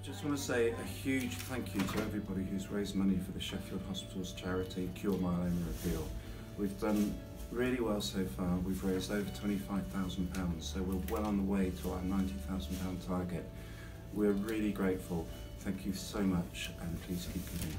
I just want to say a huge thank you to everybody who's raised money for the Sheffield Hospitals charity Cure Myeloma Appeal. We've done really well so far. We've raised over £25,000, so we're well on the way to our £90,000 target. We're really grateful. Thank you so much and please keep giving.